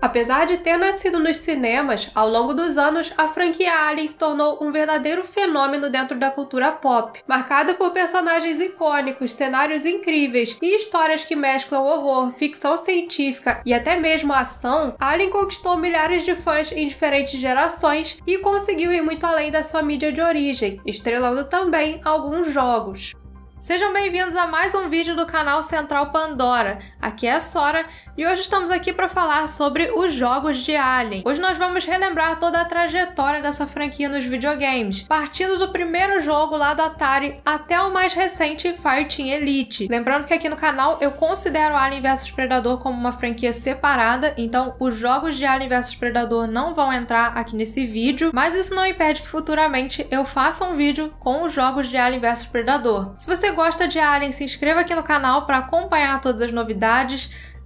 Apesar de ter nascido nos cinemas, ao longo dos anos a franquia Alien se tornou um verdadeiro fenômeno dentro da cultura pop, marcada por personagens icônicos, cenários incríveis e histórias que mesclam horror, ficção científica e até mesmo ação. Alien conquistou milhares de fãs em diferentes gerações e conseguiu ir muito além da sua mídia de origem, estrelando também alguns jogos. Sejam bem-vindos a mais um vídeo do canal Central Pandora. Aqui é a Sora e hoje estamos aqui para falar sobre os jogos de Alien. Hoje nós vamos relembrar toda a trajetória dessa franquia nos videogames, partindo do primeiro jogo lá do Atari até o mais recente Fireteam Elite. Lembrando que aqui no canal eu considero Alien vs Predador como uma franquia separada, então os jogos de Alien vs Predador não vão entrar aqui nesse vídeo, mas isso não impede que futuramente eu faça um vídeo com os jogos de Alien vs Predador. Se você gosta de Alien, se inscreva aqui no canal para acompanhar todas as novidades.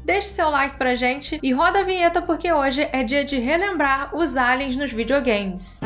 Deixe seu like pra gente e roda a vinheta porque hoje é dia de relembrar os aliens nos videogames.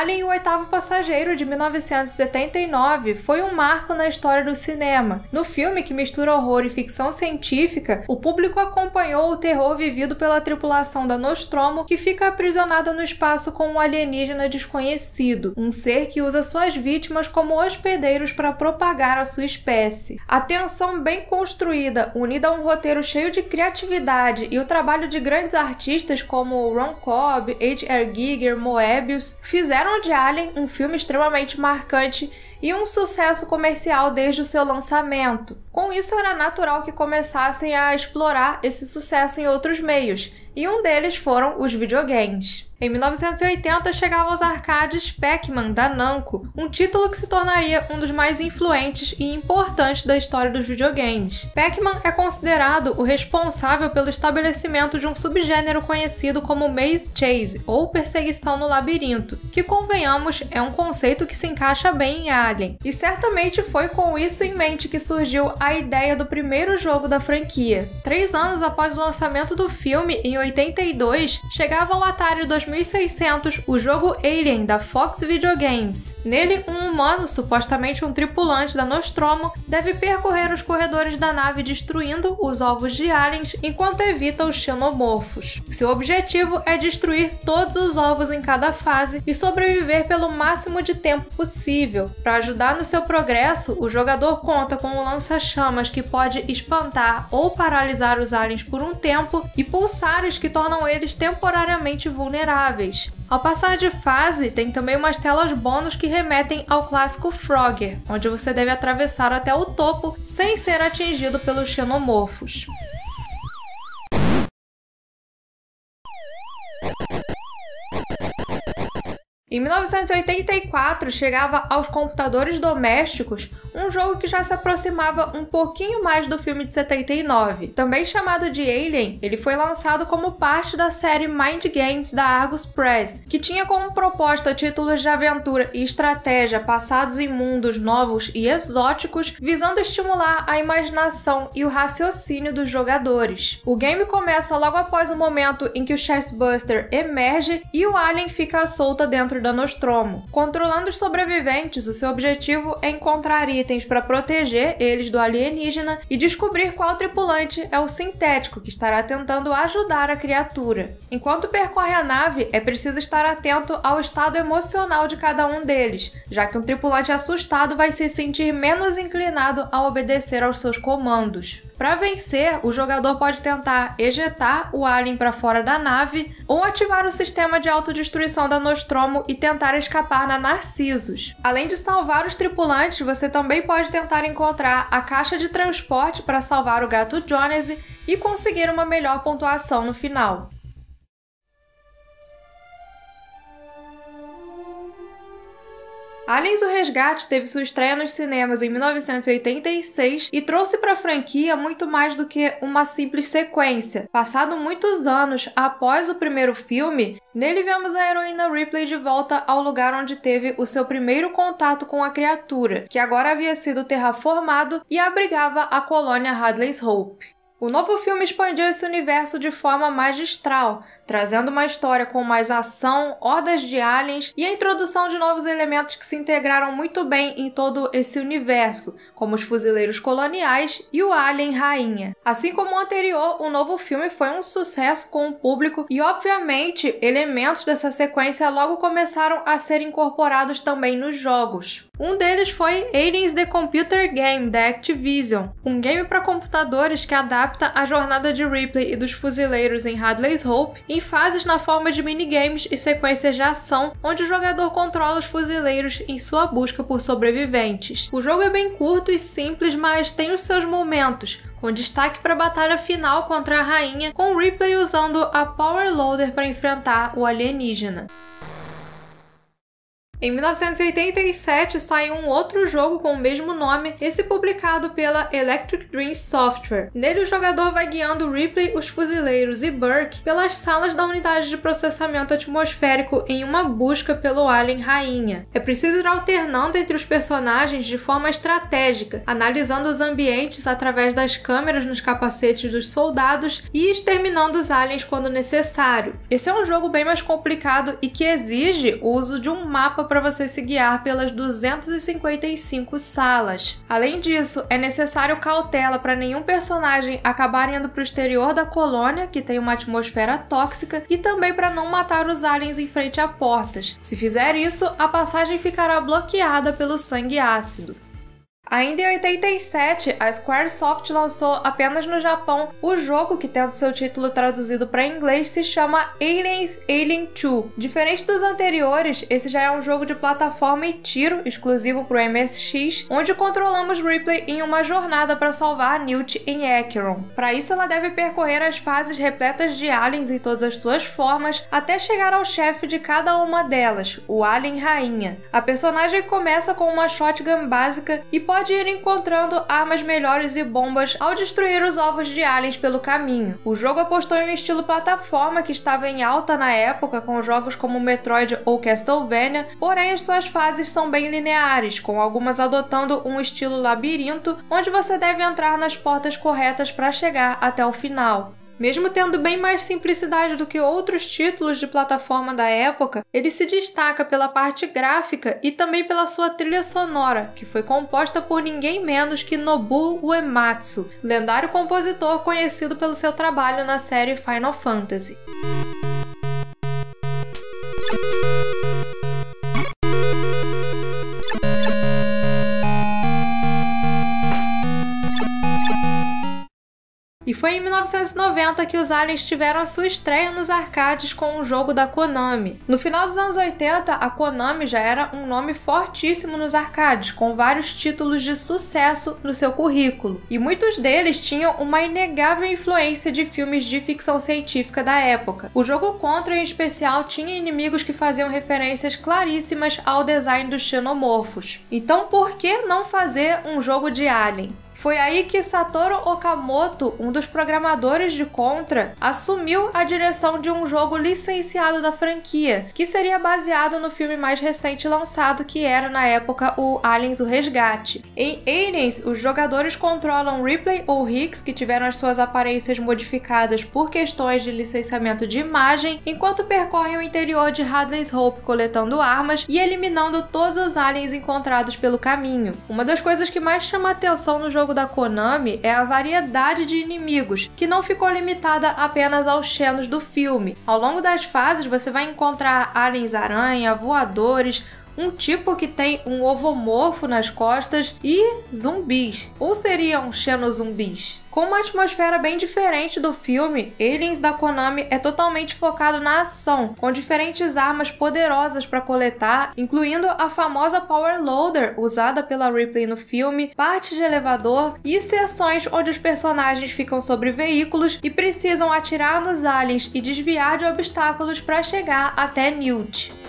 Alien, o oitavo passageiro, de 1979, foi um marco na história do cinema. No filme, que mistura horror e ficção científica, o público acompanhou o terror vivido pela tripulação da Nostromo, que fica aprisionada no espaço com um alienígena desconhecido, um ser que usa suas vítimas como hospedeiros para propagar a sua espécie. A tensão bem construída, unida a um roteiro cheio de criatividade e o trabalho de grandes artistas como Ron Cobb, H.R. Giger, Moebius, fizeram fizeram de Alien um filme extremamente marcante e um sucesso comercial desde o seu lançamento. Com isso, era natural que começassem a explorar esse sucesso em outros meios, e um deles foram os videogames. Em 1980 chegava aos arcades Pac-Man da Namco, um título que se tornaria um dos mais influentes e importantes da história dos videogames. Pac-Man é considerado o responsável pelo estabelecimento de um subgênero conhecido como Maze Chase, ou perseguição no labirinto, que convenhamos é um conceito que se encaixa bem em Alien. E certamente foi com isso em mente que surgiu a ideia do primeiro jogo da franquia. Três anos após o lançamento do filme, em 82, chegava ao Atari 2600 o jogo Alien da Fox Videogames. Nele, um humano, supostamente um tripulante da Nostromo, deve percorrer os corredores da nave destruindo os ovos de aliens enquanto evita os xenomorfos. Seu objetivo é destruir todos os ovos em cada fase e sobreviver pelo máximo de tempo possível. Para ajudar no seu progresso, o jogador conta com um lança-chamas que pode espantar ou paralisar os aliens por um tempo e pulsares que tornam eles temporariamente vulneráveis. Ao passar de fase, tem também umas telas bônus que remetem ao clássico Frogger, onde você deve atravessar até o topo sem ser atingido pelos xenomorfos. Em 1984 chegava aos computadores domésticos um jogo que já se aproximava um pouquinho mais do filme de 79. Também chamado de Alien, ele foi lançado como parte da série Mind Games da Argus Press, que tinha como proposta títulos de aventura e estratégia passados em mundos novos e exóticos, visando estimular a imaginação e o raciocínio dos jogadores. O game começa logo após o momento em que o Chessbuster emerge e o alien fica solta dentro da Nostromo. Controlando os sobreviventes, o seu objetivo é encontrar itens para proteger eles do alienígena e descobrir qual tripulante é o sintético que estará tentando ajudar a criatura. Enquanto percorre a nave, é preciso estar atento ao estado emocional de cada um deles, já que um tripulante assustado vai se sentir menos inclinado a obedecer aos seus comandos. Para vencer, o jogador pode tentar ejetar o alien para fora da nave ou ativar o sistema de autodestruição da Nostromo e tentar escapar na Narcissus. Além de salvar os tripulantes, você também pode tentar encontrar a caixa de transporte para salvar o gato Jonesy e conseguir uma melhor pontuação no final. Aliens o Resgate teve sua estreia nos cinemas em 1986 e trouxe para a franquia muito mais do que uma simples sequência. Passado muitos anos após o primeiro filme, nele vemos a heroína Ripley de volta ao lugar onde teve o seu primeiro contato com a criatura, que agora havia sido terraformado e abrigava a colônia Hadley's Hope. O novo filme expandiu esse universo de forma magistral, trazendo uma história com mais ação, hordas de aliens e a introdução de novos elementos que se integraram muito bem em todo esse universo, como os fuzileiros coloniais e o Alien Rainha. Assim como o anterior, o novo filme foi um sucesso com o público e, obviamente, elementos dessa sequência logo começaram a ser incorporados também nos jogos. Um deles foi Aliens The Computer Game da Activision, um game para computadores que adapta a jornada de Ripley e dos fuzileiros em Hadley's Hope em fases na forma de minigames e sequências de ação, onde o jogador controla os fuzileiros em sua busca por sobreviventes. O jogo é bem curto simples, mas tem os seus momentos, com destaque para a batalha final contra a rainha, com Ripley usando a Power Loader para enfrentar o alienígena. Em 1987 saiu um outro jogo com o mesmo nome, esse publicado pela Electric Dream Software. Nele o jogador vai guiando Ripley, os fuzileiros e Burke pelas salas da unidade de processamento atmosférico em uma busca pelo alien rainha. É preciso ir alternando entre os personagens de forma estratégica, analisando os ambientes através das câmeras nos capacetes dos soldados e exterminando os aliens quando necessário. Esse é um jogo bem mais complicado e que exige o uso de um mapa para você se guiar pelas 255 salas. Além disso, é necessário cautela para nenhum personagem acabar indo para o exterior da colônia, que tem uma atmosfera tóxica, e também para não matar os aliens em frente a portas. Se fizer isso, a passagem ficará bloqueada pelo sangue ácido. Ainda em 87, a Squaresoft lançou apenas no Japão o jogo que, tendo seu título traduzido para inglês, se chama Aliens Alien 2. Diferente dos anteriores, esse já é um jogo de plataforma e tiro exclusivo para o MSX, onde controlamos Ripley em uma jornada para salvar Newt em Acheron. Para isso, ela deve percorrer as fases repletas de aliens em todas as suas formas até chegar ao chefe de cada uma delas, o Alien Rainha. A personagem começa com uma shotgun básica e pode pode ir encontrando armas melhores e bombas ao destruir os ovos de aliens pelo caminho. O jogo apostou em um estilo plataforma que estava em alta na época com jogos como Metroid ou Castlevania, porém as suas fases são bem lineares, com algumas adotando um estilo labirinto, onde você deve entrar nas portas corretas para chegar até o final. Mesmo tendo bem mais simplicidade do que outros títulos de plataforma da época, ele se destaca pela parte gráfica e também pela sua trilha sonora, que foi composta por ninguém menos que Nobuo Uematsu, lendário compositor conhecido pelo seu trabalho na série Final Fantasy. E foi em 1990 que os aliens tiveram a sua estreia nos arcades com um jogo da Konami. No final dos anos 80, a Konami já era um nome fortíssimo nos arcades, com vários títulos de sucesso no seu currículo. E muitos deles tinham uma inegável influência de filmes de ficção científica da época. O jogo Contra, em especial, tinha inimigos que faziam referências claríssimas ao design dos xenomorfos. Então, por que não fazer um jogo de Alien? Foi aí que Satoru Okamoto, um dos programadores de Contra, assumiu a direção de um jogo licenciado da franquia, que seria baseado no filme mais recente lançado, que era na época o Aliens o Resgate. Em Aliens, os jogadores controlam Ripley ou Hicks, que tiveram as suas aparências modificadas por questões de licenciamento de imagem, enquanto percorrem o interior de Hadley's Hope coletando armas e eliminando todos os aliens encontrados pelo caminho. Uma das coisas que mais chama atenção no jogo jogo da Konami é a variedade de inimigos, que não ficou limitada apenas aos xenos do filme. Ao longo das fases, você vai encontrar aliens-aranha, voadores, um tipo que tem um ovomorfo nas costas e zumbis, ou seriam xenozumbis. Com uma atmosfera bem diferente do filme, Aliens da Konami é totalmente focado na ação, com diferentes armas poderosas para coletar, incluindo a famosa Power Loader usada pela Ripley no filme, parte de elevador e seções onde os personagens ficam sobre veículos e precisam atirar nos aliens e desviar de obstáculos para chegar até Newt.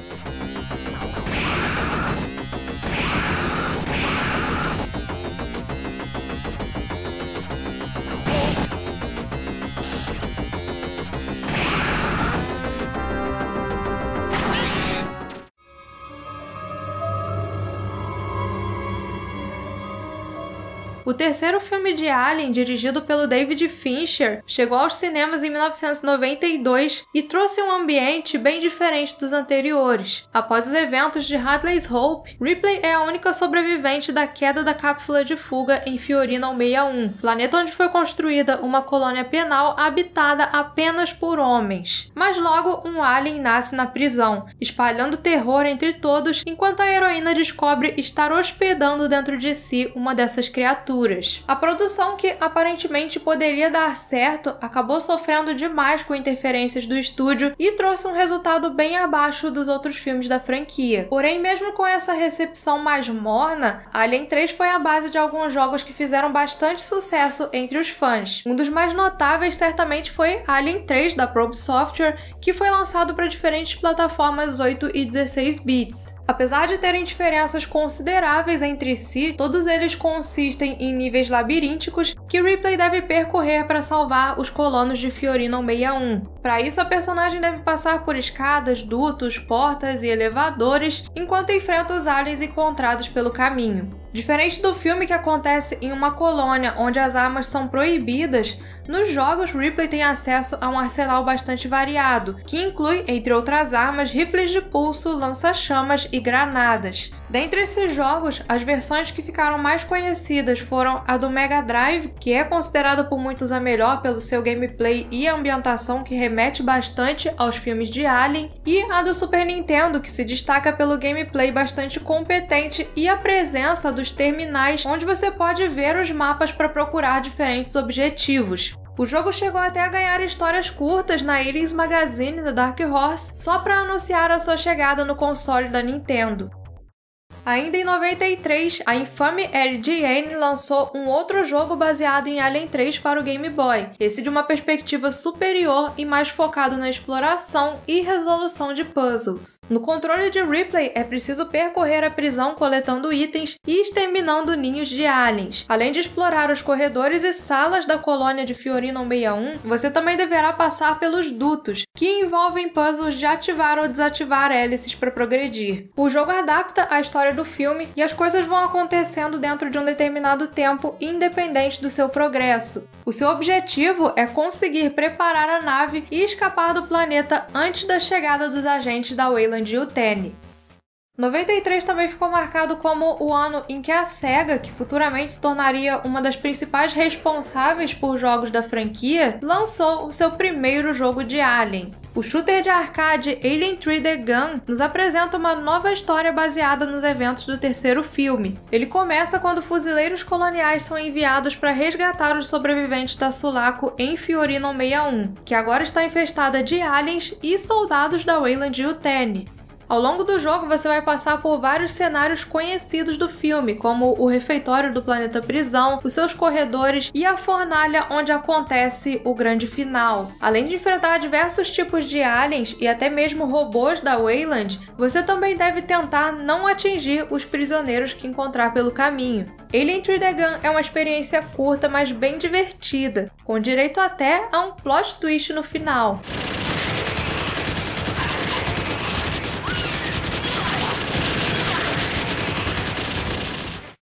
O terceiro filme de Alien, dirigido pelo David Fincher, chegou aos cinemas em 1992 e trouxe um ambiente bem diferente dos anteriores. Após os eventos de Hadley's Hope, Ripley é a única sobrevivente da queda da cápsula de fuga em Fiorina 61, planeta onde foi construída uma colônia penal habitada apenas por homens. Mas logo um alien nasce na prisão, espalhando terror entre todos enquanto a heroína descobre estar hospedando dentro de si uma dessas criaturas. A produção que aparentemente poderia dar certo acabou sofrendo demais com interferências do estúdio e trouxe um resultado bem abaixo dos outros filmes da franquia. Porém, mesmo com essa recepção mais morna, Alien 3 foi a base de alguns jogos que fizeram bastante sucesso entre os fãs. Um dos mais notáveis certamente foi Alien 3 da Probe Software, que foi lançado para diferentes plataformas 8 e 16 bits. Apesar de terem diferenças consideráveis entre si, todos eles consistem em níveis labirínticos que Ripley deve percorrer para salvar os colonos de Fiorino 61. Para isso, a personagem deve passar por escadas, dutos, portas e elevadores enquanto enfrenta os aliens encontrados pelo caminho. Diferente do filme que acontece em uma colônia onde as armas são proibidas, nos jogos, Ripley tem acesso a um arsenal bastante variado, que inclui, entre outras armas, rifles de pulso, lança-chamas e granadas. Dentre esses jogos, as versões que ficaram mais conhecidas foram a do Mega Drive, que é considerada por muitos a melhor pelo seu gameplay e ambientação que remete bastante aos filmes de Alien, e a do Super Nintendo, que se destaca pelo gameplay bastante competente e a presença dos terminais, onde você pode ver os mapas para procurar diferentes objetivos. O jogo chegou até a ganhar histórias curtas na Aliens Magazine da Dark Horse só para anunciar a sua chegada no console da Nintendo. Ainda em 93, a infame LGN lançou um outro jogo baseado em Alien 3 para o Game Boy, esse de uma perspectiva superior e mais focado na exploração e resolução de puzzles. No controle de Ripley, é preciso percorrer a prisão coletando itens e exterminando ninhos de aliens. Além de explorar os corredores e salas da colônia de Fiorino 61, você também deverá passar pelos dutos, que envolvem puzzles de ativar ou desativar hélices para progredir. O jogo adapta a história história do filme e as coisas vão acontecendo dentro de um determinado tempo, independente do seu progresso. O seu objetivo é conseguir preparar a nave e escapar do planeta antes da chegada dos agentes da Wayland Yutani. 93 também ficou marcado como o ano em que a SEGA, que futuramente se tornaria uma das principais responsáveis por jogos da franquia, lançou o seu primeiro jogo de Alien. O shooter de arcade Alien 3 The Gun nos apresenta uma nova história baseada nos eventos do terceiro filme. Ele começa quando fuzileiros coloniais são enviados para resgatar os sobreviventes da Sulaco em Fiorino 61, que agora está infestada de aliens e soldados da Wayland Yutani. Ao longo do jogo, você vai passar por vários cenários conhecidos do filme, como o refeitório do planeta Prisão, os seus corredores e a fornalha onde acontece o grande final. Além de enfrentar diversos tipos de aliens e até mesmo robôs da Wayland, você também deve tentar não atingir os prisioneiros que encontrar pelo caminho. Alien Tree the Gun é uma experiência curta, mas bem divertida, com direito até a um plot twist no final.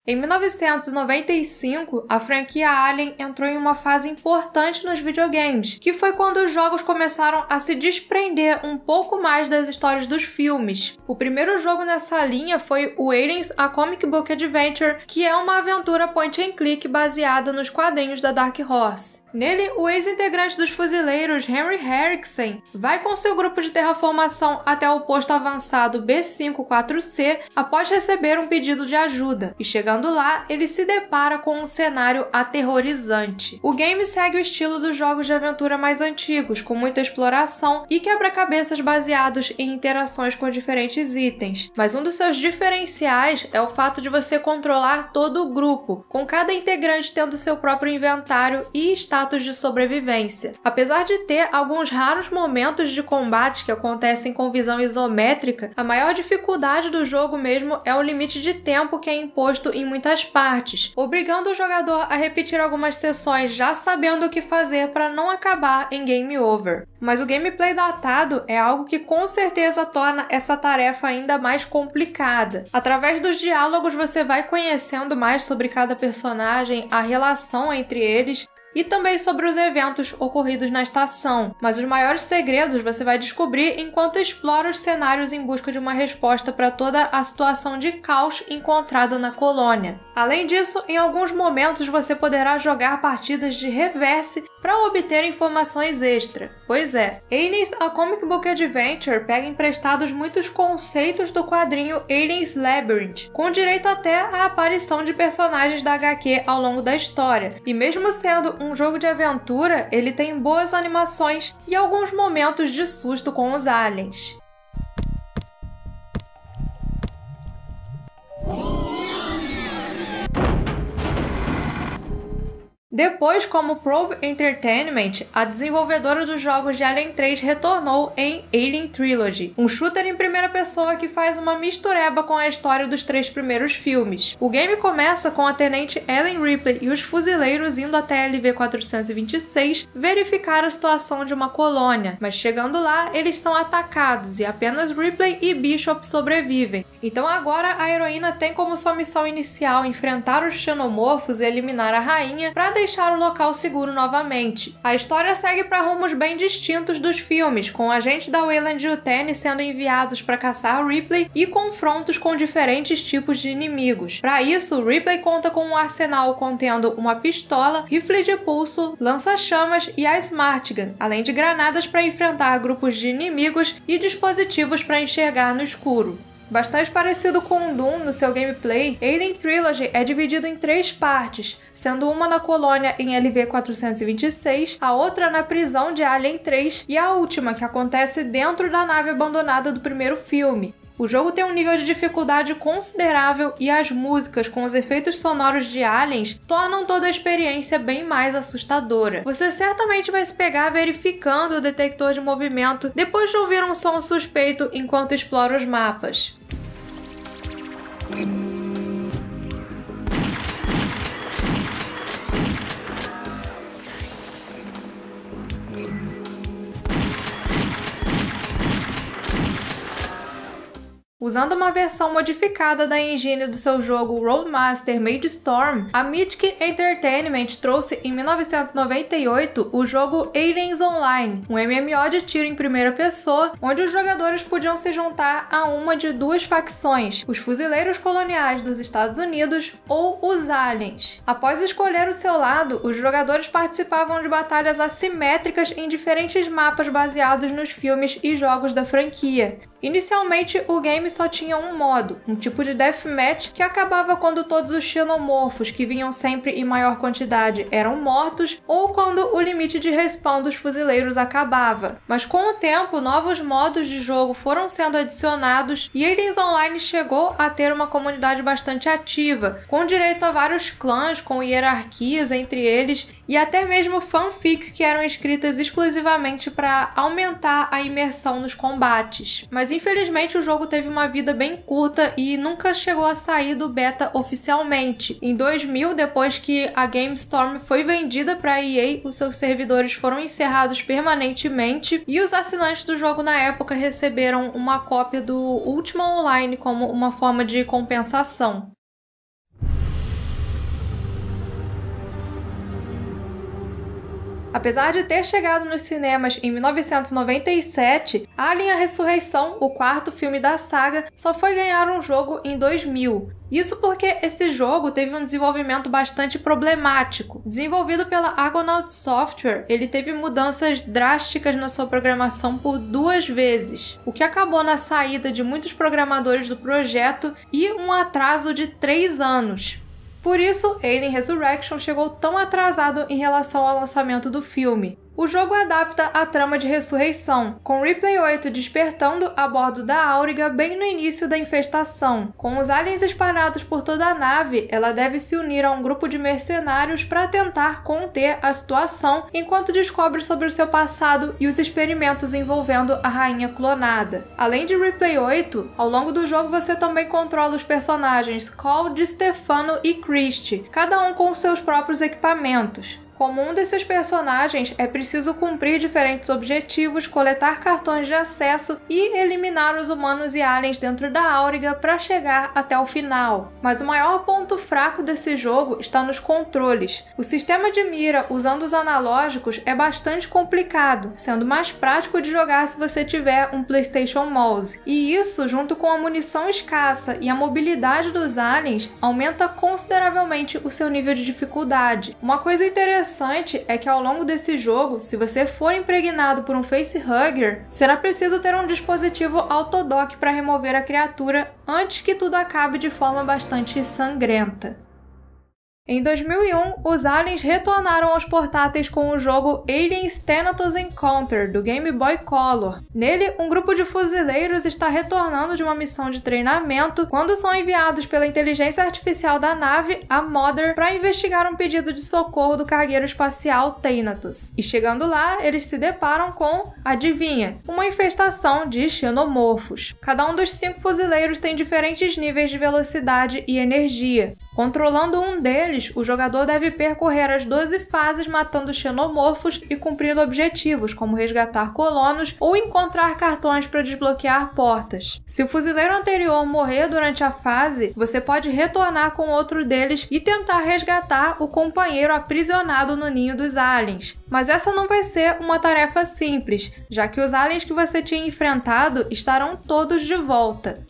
Em 1995, a franquia Alien entrou em uma fase importante nos videogames, que foi quando os jogos começaram a se desprender um pouco mais das histórias dos filmes. O primeiro jogo nessa linha foi o Aliens A Comic Book Adventure, que é uma aventura point and click baseada nos quadrinhos da Dark Horse. Nele, o ex-integrante dos fuzileiros Henry Harrison vai com seu grupo de terraformação até o posto avançado B54C após receber um pedido de ajuda, e chegando lá, ele se depara com um cenário aterrorizante. O game segue o estilo dos jogos de aventura mais antigos, com muita exploração e quebra-cabeças baseados em interações com diferentes itens, mas um dos seus diferenciais é o fato de você controlar todo o grupo, com cada integrante tendo seu próprio inventário e status de sobrevivência. Apesar de ter alguns raros momentos de combate que acontecem com visão isométrica, a maior dificuldade do jogo mesmo é o limite de tempo que é imposto em em muitas partes, obrigando o jogador a repetir algumas sessões já sabendo o que fazer para não acabar em game over. Mas o gameplay datado é algo que com certeza torna essa tarefa ainda mais complicada. Através dos diálogos você vai conhecendo mais sobre cada personagem, a relação entre eles e também sobre os eventos ocorridos na estação. Mas os maiores segredos você vai descobrir enquanto explora os cenários em busca de uma resposta para toda a situação de caos encontrada na colônia. Além disso, em alguns momentos você poderá jogar partidas de reverse para obter informações extra. Pois é, Aliens A Comic Book Adventure pega emprestados muitos conceitos do quadrinho Aliens Labyrinth, com direito até à aparição de personagens da HQ ao longo da história. E mesmo sendo jogo de aventura, ele tem boas animações e alguns momentos de susto com os aliens. Depois, como Probe Entertainment, a desenvolvedora dos jogos de Alien 3 retornou em Alien Trilogy, um shooter em primeira pessoa que faz uma mistureba com a história dos três primeiros filmes. O game começa com a tenente Ellen Ripley e os fuzileiros indo até LV-426 verificar a situação de uma colônia, mas chegando lá, eles são atacados e apenas Ripley e Bishop sobrevivem. Então agora a heroína tem como sua missão inicial enfrentar os xenomorfos e eliminar a rainha para deixar o local seguro novamente. A história segue para rumos bem distintos dos filmes, com agentes da Wayland Yutani sendo enviados para caçar Ripley e confrontos com diferentes tipos de inimigos. Para isso, Ripley conta com um arsenal contendo uma pistola, rifle de pulso, lança-chamas e a Smart Gun, além de granadas para enfrentar grupos de inimigos e dispositivos para enxergar no escuro. Bastante parecido com Doom no seu gameplay, Alien Trilogy é dividido em três partes, sendo uma na colônia em LV-426, a outra na prisão de Alien 3 e a última que acontece dentro da nave abandonada do primeiro filme. O jogo tem um nível de dificuldade considerável e as músicas com os efeitos sonoros de aliens tornam toda a experiência bem mais assustadora. Você certamente vai se pegar verificando o detector de movimento depois de ouvir um som suspeito enquanto explora os mapas. Usando uma versão modificada da engine do seu jogo Roadmaster Made Storm, a Mythic Entertainment trouxe em 1998 o jogo Aliens Online, um MMO de tiro em primeira pessoa, onde os jogadores podiam se juntar a uma de duas facções, os fuzileiros coloniais dos Estados Unidos ou os aliens. Após escolher o seu lado, os jogadores participavam de batalhas assimétricas em diferentes mapas baseados nos filmes e jogos da franquia. Inicialmente, o game só tinha um modo, um tipo de deathmatch que acabava quando todos os xenomorfos, que vinham sempre em maior quantidade, eram mortos ou quando o limite de respawn dos fuzileiros acabava. Mas com o tempo, novos modos de jogo foram sendo adicionados e Aliens Online chegou a ter uma comunidade bastante ativa, com direito a vários clãs com hierarquias entre eles e até mesmo fanfics que eram escritas exclusivamente para aumentar a imersão nos combates. Mas infelizmente o jogo teve uma vida bem curta e nunca chegou a sair do beta oficialmente. Em 2000, depois que a GameStorm foi vendida para a EA, os seus servidores foram encerrados permanentemente e os assinantes do jogo na época receberam uma cópia do Ultima Online como uma forma de compensação. Apesar de ter chegado nos cinemas em 1997, Alien a Ressurreição, o quarto filme da saga, só foi ganhar um jogo em 2000. Isso porque esse jogo teve um desenvolvimento bastante problemático. Desenvolvido pela Argonaut Software, ele teve mudanças drásticas na sua programação por duas vezes, o que acabou na saída de muitos programadores do projeto e um atraso de três anos. Por isso, Alien Resurrection chegou tão atrasado em relação ao lançamento do filme. O jogo adapta a trama de ressurreição, com Ripley 8 despertando a bordo da Auriga bem no início da infestação. Com os aliens espalhados por toda a nave, ela deve se unir a um grupo de mercenários para tentar conter a situação enquanto descobre sobre o seu passado e os experimentos envolvendo a rainha clonada. Além de Ripley 8, ao longo do jogo você também controla os personagens Cole, Stefano e Christie, cada um com seus próprios equipamentos. Como um desses personagens, é preciso cumprir diferentes objetivos, coletar cartões de acesso e eliminar os humanos e aliens dentro da Auriga para chegar até o final. Mas o maior ponto fraco desse jogo está nos controles. O sistema de mira usando os analógicos é bastante complicado, sendo mais prático de jogar se você tiver um PlayStation Mouse. E isso, junto com a munição escassa e a mobilidade dos aliens, aumenta consideravelmente o seu nível de dificuldade. Uma coisa interessante interessante é que ao longo desse jogo, se você for impregnado por um facehugger, será preciso ter um dispositivo autodock para remover a criatura antes que tudo acabe de forma bastante sangrenta. Em 2001, os aliens retornaram aos portáteis com o jogo Aliens Thanatos Encounter do Game Boy Color. Nele, um grupo de fuzileiros está retornando de uma missão de treinamento quando são enviados pela inteligência artificial da nave, a Mother, para investigar um pedido de socorro do cargueiro espacial Thanatos. E chegando lá, eles se deparam com, adivinha, uma infestação de xenomorfos. Cada um dos cinco fuzileiros tem diferentes níveis de velocidade e energia. Controlando um deles, o jogador deve percorrer as 12 fases matando xenomorfos e cumprindo objetivos, como resgatar colonos ou encontrar cartões para desbloquear portas. Se o fuzileiro anterior morrer durante a fase, você pode retornar com outro deles e tentar resgatar o companheiro aprisionado no ninho dos aliens. Mas essa não vai ser uma tarefa simples, já que os aliens que você tinha enfrentado estarão todos de volta.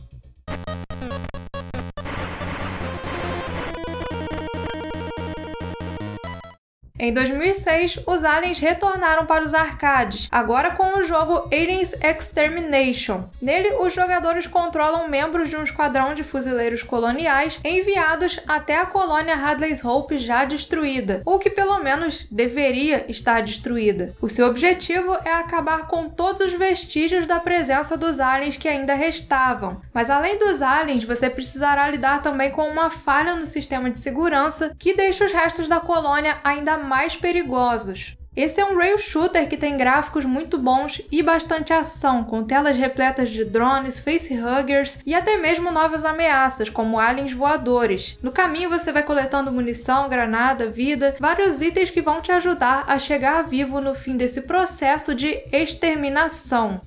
Em 2006, os aliens retornaram para os arcades, agora com o jogo Aliens Extermination. Nele, os jogadores controlam membros de um esquadrão de fuzileiros coloniais enviados até a colônia Hadley's Hope já destruída, ou que pelo menos deveria estar destruída. O seu objetivo é acabar com todos os vestígios da presença dos aliens que ainda restavam. Mas além dos aliens, você precisará lidar também com uma falha no sistema de segurança que deixa os restos da colônia ainda mais perigosos. Esse é um rail shooter que tem gráficos muito bons e bastante ação, com telas repletas de drones, facehuggers e até mesmo novas ameaças, como aliens voadores. No caminho você vai coletando munição, granada, vida, vários itens que vão te ajudar a chegar vivo no fim desse processo de exterminação.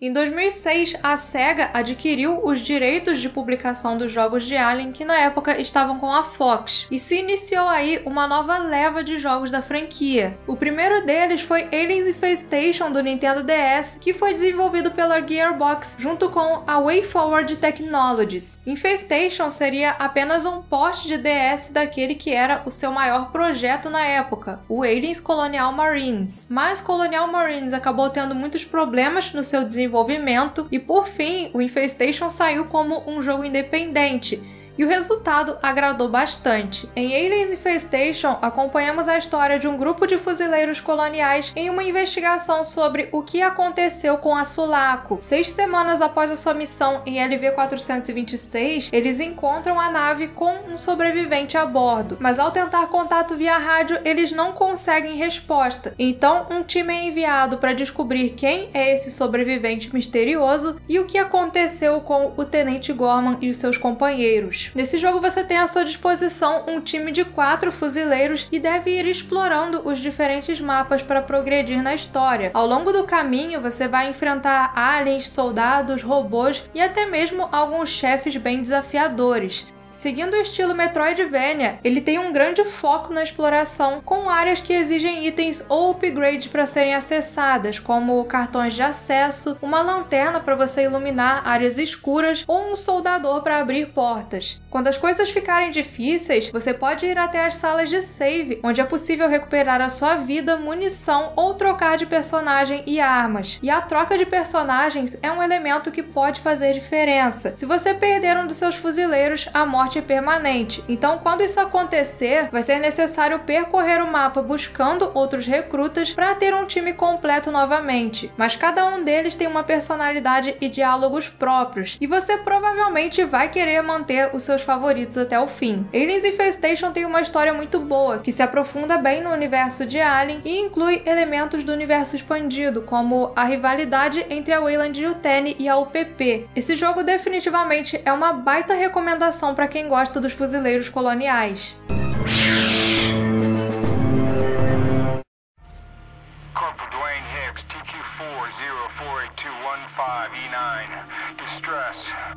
Em 2006, a SEGA adquiriu os direitos de publicação dos jogos de Alien que na época estavam com a Fox, e se iniciou aí uma nova leva de jogos da franquia. O primeiro deles foi Aliens Infestation do Nintendo DS, que foi desenvolvido pela Gearbox junto com a WayForward Technologies. Infestation seria apenas um porte de DS daquele que era o seu maior projeto na época, o Aliens Colonial Marines. Mas Colonial Marines acabou tendo muitos problemas no seu desenvolvimento desenvolvimento e por fim o Infestation saiu como um jogo independente e o resultado agradou bastante. Em Aliens Infestation, acompanhamos a história de um grupo de fuzileiros coloniais em uma investigação sobre o que aconteceu com a Sulaco. Seis semanas após a sua missão em LV-426, eles encontram a nave com um sobrevivente a bordo, mas ao tentar contato via rádio, eles não conseguem resposta. Então, um time é enviado para descobrir quem é esse sobrevivente misterioso e o que aconteceu com o Tenente Gorman e os seus companheiros. Nesse jogo você tem à sua disposição um time de quatro fuzileiros e deve ir explorando os diferentes mapas para progredir na história. Ao longo do caminho você vai enfrentar aliens, soldados, robôs e até mesmo alguns chefes bem desafiadores. Seguindo o estilo Metroidvania, ele tem um grande foco na exploração, com áreas que exigem itens ou upgrades para serem acessadas, como cartões de acesso, uma lanterna para você iluminar áreas escuras ou um soldador para abrir portas. Quando as coisas ficarem difíceis, você pode ir até as salas de save, onde é possível recuperar a sua vida, munição ou trocar de personagem e armas. E a troca de personagens é um elemento que pode fazer diferença. Se você perder um dos seus fuzileiros, a morte forte e permanente. Então, quando isso acontecer, vai ser necessário percorrer o mapa buscando outros recrutas para ter um time completo novamente. Mas cada um deles tem uma personalidade e diálogos próprios, e você provavelmente vai querer manter os seus favoritos até o fim. Aliens Infestation tem uma história muito boa, que se aprofunda bem no universo de Alien e inclui elementos do universo expandido, como a rivalidade entre a Wayland Yutani e a UPP. Esse jogo definitivamente é uma baita recomendação para quem gosta dos fuzileiros coloniais.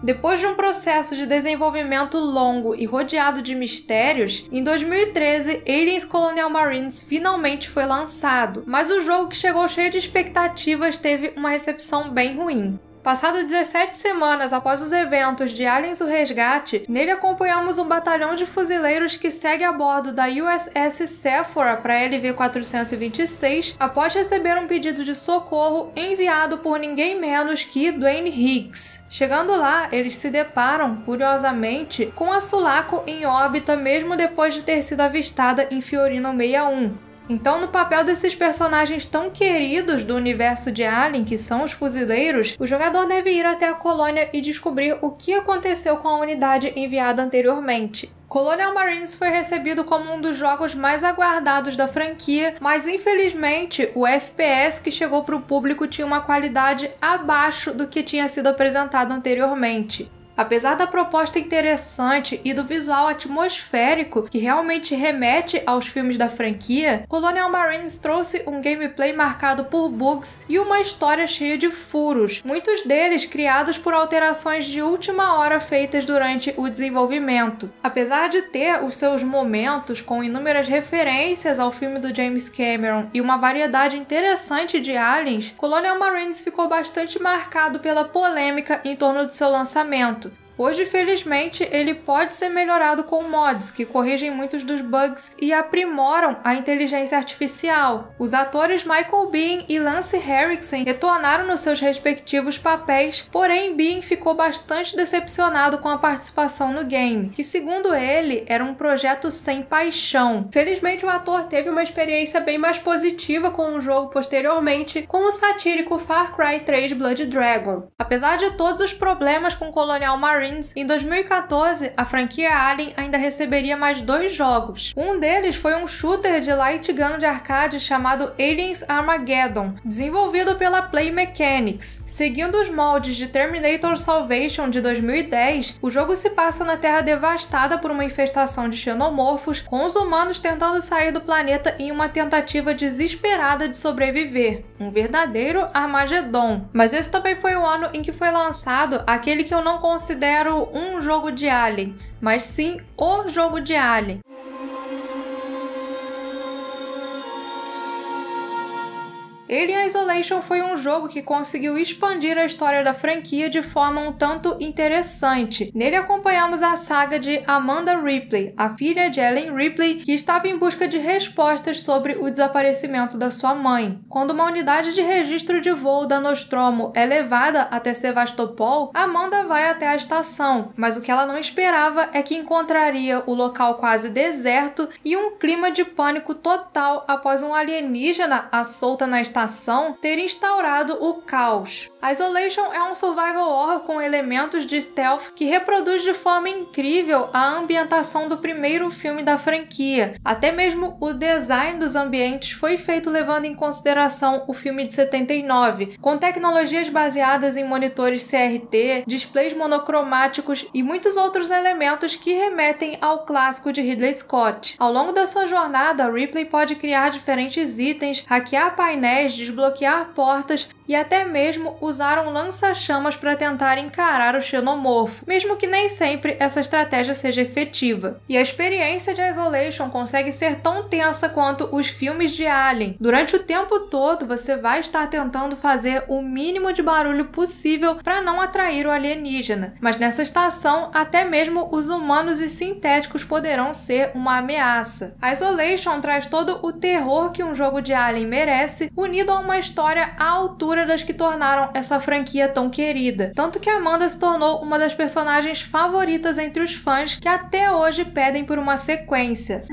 Depois de um processo de desenvolvimento longo e rodeado de mistérios, em 2013 Aliens Colonial Marines finalmente foi lançado, mas o jogo que chegou cheio de expectativas teve uma recepção bem ruim. Passado 17 semanas após os eventos de Aliens o Resgate, nele acompanhamos um batalhão de fuzileiros que segue a bordo da USS Sephora para LV-426 após receber um pedido de socorro enviado por ninguém menos que Dwayne Higgs. Chegando lá, eles se deparam, curiosamente, com a Sulaco em órbita mesmo depois de ter sido avistada em Fiorino 61. Então, no papel desses personagens tão queridos do universo de Alien, que são os fuzileiros, o jogador deve ir até a colônia e descobrir o que aconteceu com a unidade enviada anteriormente. Colonial Marines foi recebido como um dos jogos mais aguardados da franquia, mas infelizmente o FPS que chegou para o público tinha uma qualidade abaixo do que tinha sido apresentado anteriormente. Apesar da proposta interessante e do visual atmosférico que realmente remete aos filmes da franquia, Colonial Marines trouxe um gameplay marcado por bugs e uma história cheia de furos, muitos deles criados por alterações de última hora feitas durante o desenvolvimento. Apesar de ter os seus momentos com inúmeras referências ao filme do James Cameron e uma variedade interessante de aliens, Colonial Marines ficou bastante marcado pela polêmica em torno do seu lançamento. Hoje, felizmente, ele pode ser melhorado com mods que corrigem muitos dos bugs e aprimoram a inteligência artificial. Os atores Michael Bean e Lance Henriksen retornaram nos seus respectivos papéis, porém Bean ficou bastante decepcionado com a participação no game, que segundo ele era um projeto sem paixão. Felizmente, o ator teve uma experiência bem mais positiva com o jogo posteriormente, com o satírico Far Cry 3 Blood Dragon. Apesar de todos os problemas com Colonial Marine Marines, em 2014, a franquia Alien ainda receberia mais dois jogos. Um deles foi um shooter de light gun de arcade chamado Aliens Armageddon, desenvolvido pela Play Mechanics. Seguindo os moldes de Terminator Salvation de 2010, o jogo se passa na Terra devastada por uma infestação de xenomorfos, com os humanos tentando sair do planeta em uma tentativa desesperada de sobreviver. Um verdadeiro Armagedon. Mas esse também foi o ano em que foi lançado aquele que eu não considero considero um jogo de Alien, mas sim o jogo de Alien. Alien Isolation foi um jogo que conseguiu expandir a história da franquia de forma um tanto interessante. Nele acompanhamos a saga de Amanda Ripley, a filha de Ellen Ripley, que estava em busca de respostas sobre o desaparecimento da sua mãe. Quando uma unidade de registro de voo da Nostromo é levada até Sevastopol, Amanda vai até a estação, mas o que ela não esperava é que encontraria o local quase deserto e um clima de pânico total após um alienígena à solta na estação ter instaurado o caos. Isolation é um survival horror com elementos de stealth que reproduz de forma incrível a ambientação do primeiro filme da franquia. Até mesmo o design dos ambientes foi feito levando em consideração o filme de 79, com tecnologias baseadas em monitores CRT, displays monocromáticos e muitos outros elementos que remetem ao clássico de Ridley Scott. Ao longo da sua jornada, Ripley pode criar diferentes itens, hackear painéis desbloquear portas e até mesmo usaram lança-chamas para tentar encarar o xenomorfo, mesmo que nem sempre essa estratégia seja efetiva. E a experiência de Isolation consegue ser tão tensa quanto os filmes de Alien. Durante o tempo todo, você vai estar tentando fazer o mínimo de barulho possível para não atrair o alienígena, mas nessa estação, até mesmo os humanos e sintéticos poderão ser uma ameaça. A Isolation traz todo o terror que um jogo de Alien merece, unido a uma história à altura das que tornaram essa franquia tão querida. Tanto que Amanda se tornou uma das personagens favoritas entre os fãs que até hoje pedem por uma sequência.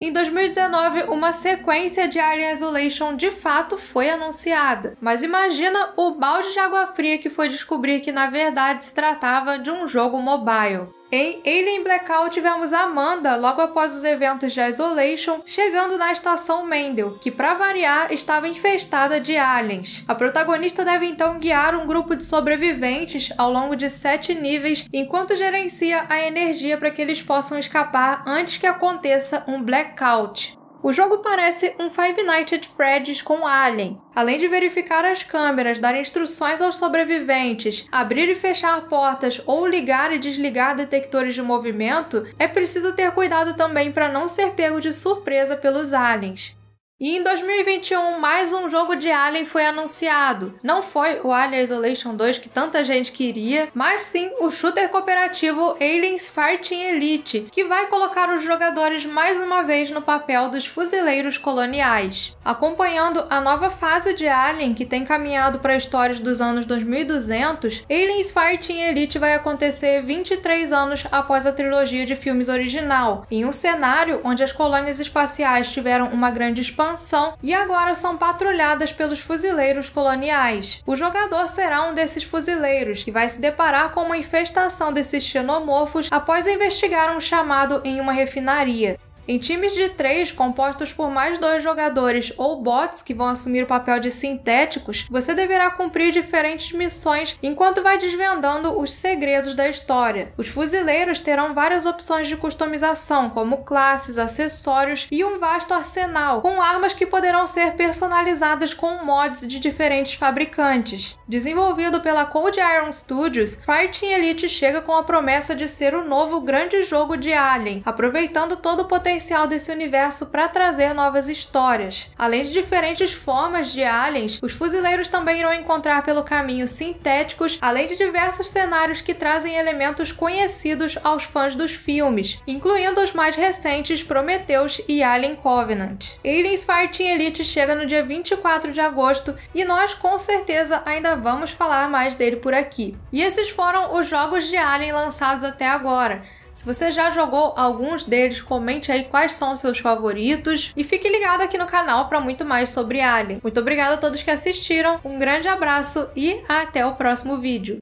Em 2019, uma sequência de Alien Isolation de fato foi anunciada. Mas imagina o balde de água fria que foi descobrir que na verdade se tratava de um jogo mobile. Em Alien Blackout tivemos Amanda logo após os eventos de Isolation, chegando na estação Mendel, que para variar estava infestada de aliens. A protagonista deve então guiar um grupo de sobreviventes ao longo de sete níveis, enquanto gerencia a energia para que eles possam escapar antes que aconteça um blackout. O jogo parece um Five Nights at Freddy's com Alien. Além de verificar as câmeras, dar instruções aos sobreviventes, abrir e fechar portas ou ligar e desligar detectores de movimento, é preciso ter cuidado também para não ser pego de surpresa pelos aliens. E em 2021, mais um jogo de Alien foi anunciado. Não foi o Alien Isolation 2 que tanta gente queria, mas sim o shooter cooperativo Aliens Fighting Elite, que vai colocar os jogadores mais uma vez no papel dos fuzileiros coloniais. Acompanhando a nova fase de Alien, que tem caminhado para histórias dos anos 2200, Aliens Fighting Elite vai acontecer 23 anos após a trilogia de filmes original, em um cenário onde as colônias espaciais tiveram uma grande expansão expansão e agora são patrulhadas pelos fuzileiros coloniais. O jogador será um desses fuzileiros que vai se deparar com uma infestação desses xenomorfos após investigar um chamado em uma refinaria. Em times de três, compostos por mais dois jogadores ou bots que vão assumir o papel de sintéticos, você deverá cumprir diferentes missões enquanto vai desvendando os segredos da história. Os fuzileiros terão várias opções de customização, como classes, acessórios e um vasto arsenal, com armas que poderão ser personalizadas com mods de diferentes fabricantes. Desenvolvido pela Cold Iron Studios, Fighting Elite chega com a promessa de ser o novo grande jogo de Alien, aproveitando todo o potencial potencial desse universo para trazer novas histórias. Além de diferentes formas de aliens, os fuzileiros também irão encontrar pelo caminho sintéticos, além de diversos cenários que trazem elementos conhecidos aos fãs dos filmes, incluindo os mais recentes Prometheus e Alien Covenant. Aliens Fighting Elite chega no dia 24 de agosto e nós com certeza ainda vamos falar mais dele por aqui. E esses foram os jogos de Alien lançados até agora. Se você já jogou alguns deles, comente aí quais são os seus favoritos e fique ligado aqui no canal para muito mais sobre Alien. Muito obrigada a todos que assistiram, um grande abraço e até o próximo vídeo.